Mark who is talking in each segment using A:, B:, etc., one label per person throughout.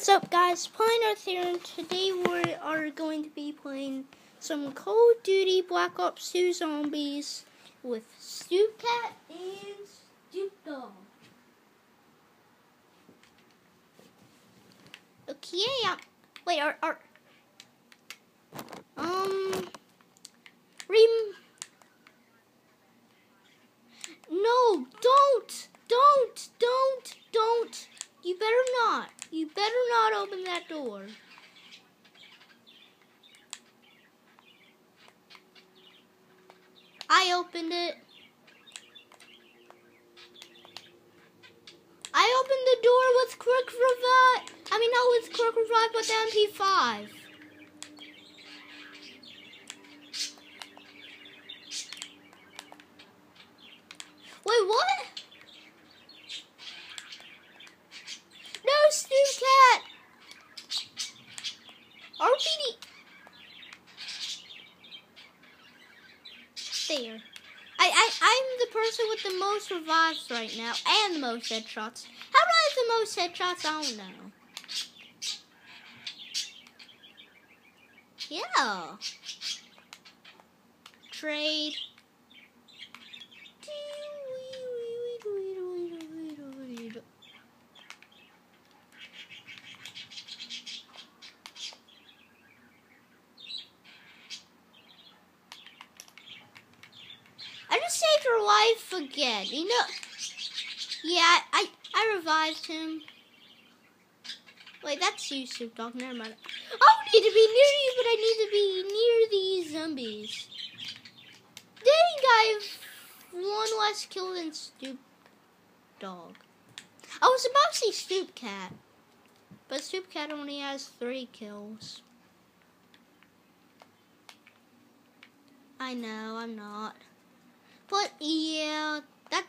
A: what's up guys? Playing Earth here and today we are going to be playing some of Duty Black Ops 2 Zombies with Stoop Cat and Stoop Dog. Okay, yeah. Wait, are, are um Rem No, don't! Don't! Don't! Don't! You better not. You better not open that door. I opened it. I opened the door with quick revive. I mean, not with quick revive, but the MP5. Wait, what? No, Stoop Cat! RPD. There. I, I, I'm the person with the most revives right now and the most headshots. How do I have the most headshots? I don't know. Yeah. Trade. Life again. You know, yeah, I I revived him. Wait, that's you, Stoop Dog. Never mind. I don't need to be near you, but I need to be near these zombies. Dang, I've one less kill than Stoop Dog. I was about to say Stoop Cat, but Stoop Cat only has three kills. I know, I'm not. But yeah, that.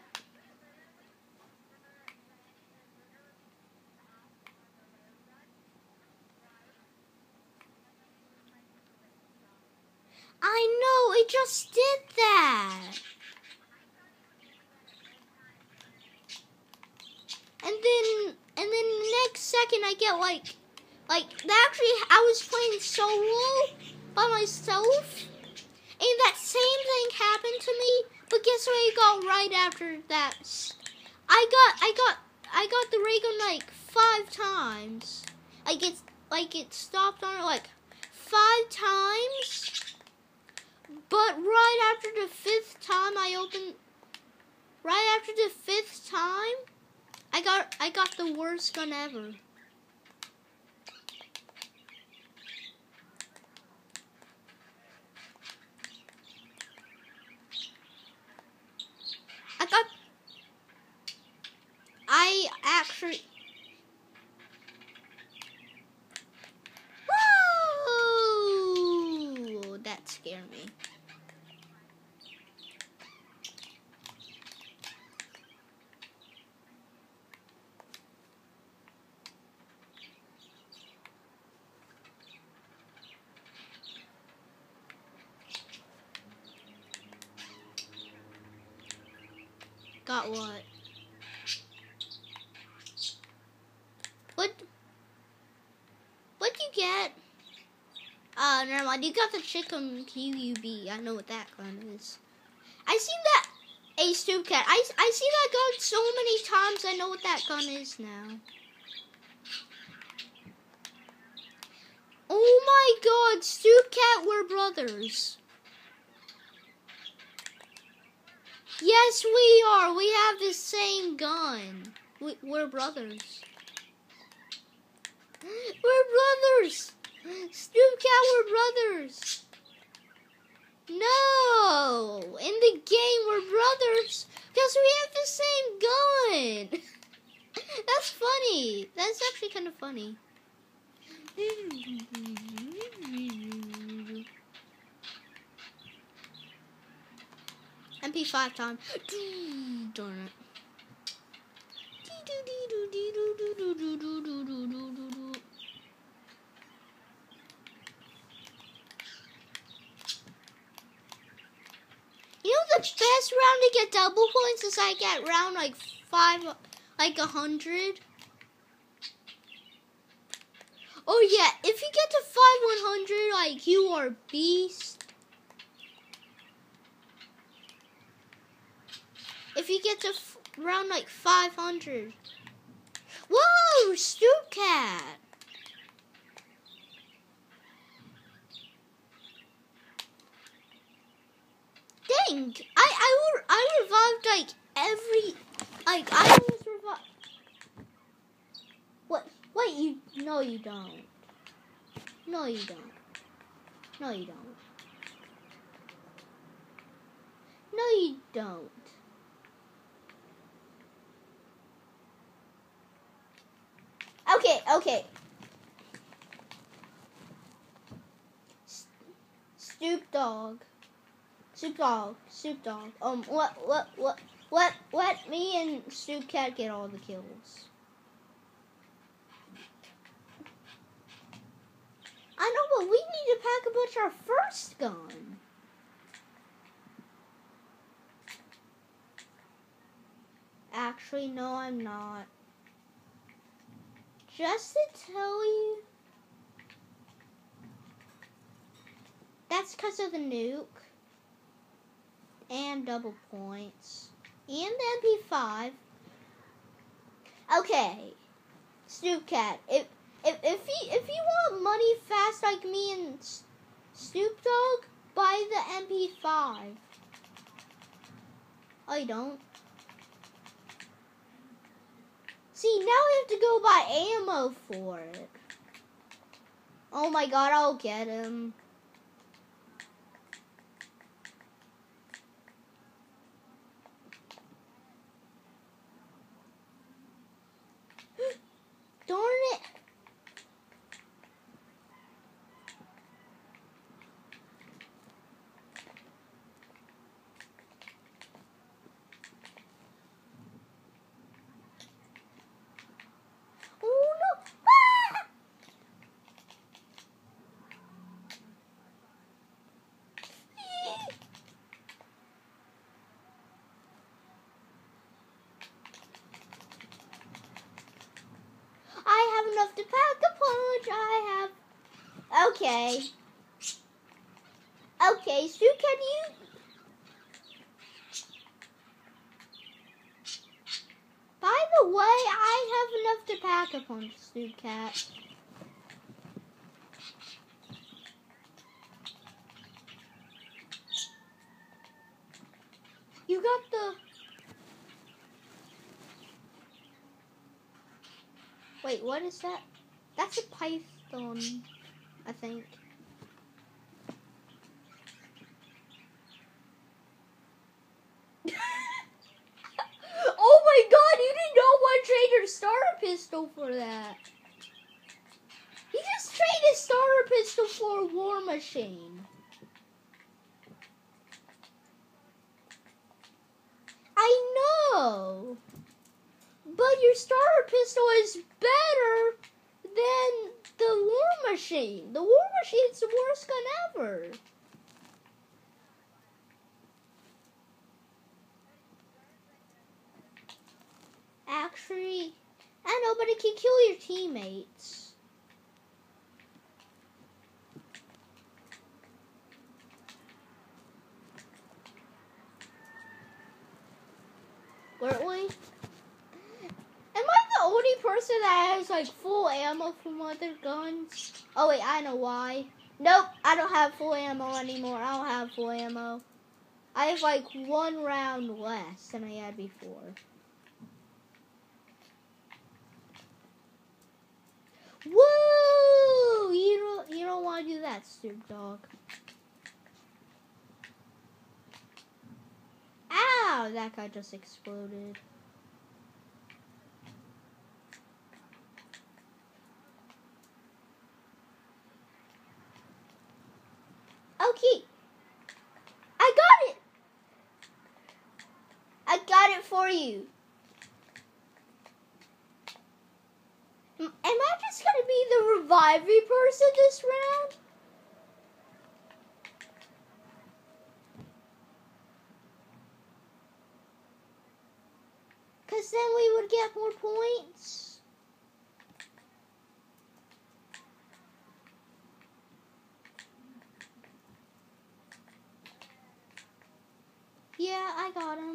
A: I know, it just did that. And then, and then next second I get like, like, that actually I was playing solo by myself. And that same thing happened to me guess what I got right after that? I got I got I got the ray gun like five times. Like it like it stopped on it like five times. But right after the fifth time I opened right after the fifth time I got I got the worst gun ever. I actually. Woo! That scared me. Got what? What? What'd you get? Uh, never mind. You got the Chicom CQB. I know what that gun is. I seen that a Stoop Cat. I I see that gun so many times. I know what that gun is now. Oh my God, Stoop Cat, we're brothers. Yes, we are. We have the same gun. We, we're brothers. We're brothers! Stoop Cat, we're brothers! No! In the game, we're brothers because we have the same gun! That's funny. That's actually kind of funny. MP5 time. Darn it. You know the best round to get double points is I get round like five, like a hundred. Oh yeah, if you get to five one hundred, like you are beast. If you get to f- around like five hundred. Whoa, Stoop Cat. Dang, I I I revived like every like I was revived. What? Wait, you? No, you don't. No, you don't. No, you don't. No, you don't. Okay, okay. S- Stoop dog. Stoop dog. Stoop dog. Um, what, what, what, what, what? Me and Stoop cat get all the kills. I know, but we need to pack a punch our first gun. Actually, no, I'm not. Just to tell you, that's because of the nuke and double points and the MP5. Okay, Stoop Cat, if if if you if you want money fast like me and Stoop Dog, buy the MP5. I don't. See, now I have to go buy ammo for it. Oh my god, I'll get him. Darn it. Oh no! Ah! I have enough to pack a punch. I have. Okay. Okay, so can you? By the way, I have enough to pack a punch, Stoop Cat. You got the. Wait, what is that? That's a python, I think. oh my god, you did not want to trade your starter pistol for that. You just traded starter pistol for a war machine. I know. But your starter pistol is better than the war machine. The war machine's the worst gun ever. Actually, but it can kill your teammates. Weren't we? Am I the only person that has like full ammo from other guns? Oh wait, I know why. Nope, I don't have full ammo anymore. I don't have full ammo. I have like one round less than I had before. Woo! You don't you don't want to do that, stupid dog. Ow! That guy just exploded. Ivy person this round? Because then we would get more points. Yeah, I got him.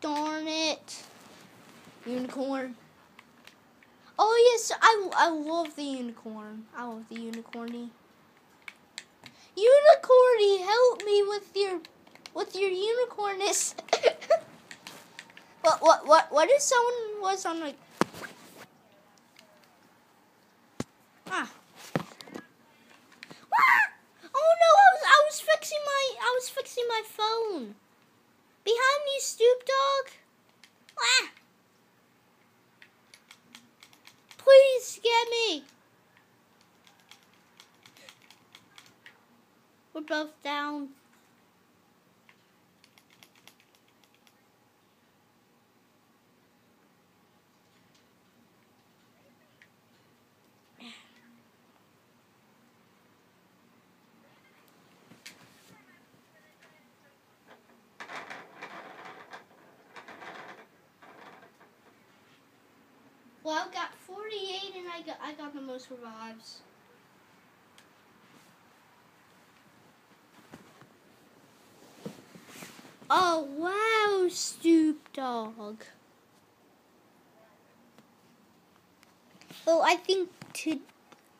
A: Darn it, unicorn. Oh yes, I, I love the unicorn. I love the unicorny. Unicorny, help me with your with your unicornness. what what what what if someone was on like ah. ah! Oh no, I was I was fixing my I was fixing my phone. Stoop dog. Ah. Please get me. We're both down. Well, I've got 48 and I got, I got the most revives. Oh, wow, Stoop Dog. Well, I think to,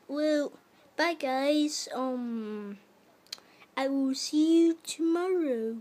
A: well, bye guys. Um, I will see you tomorrow.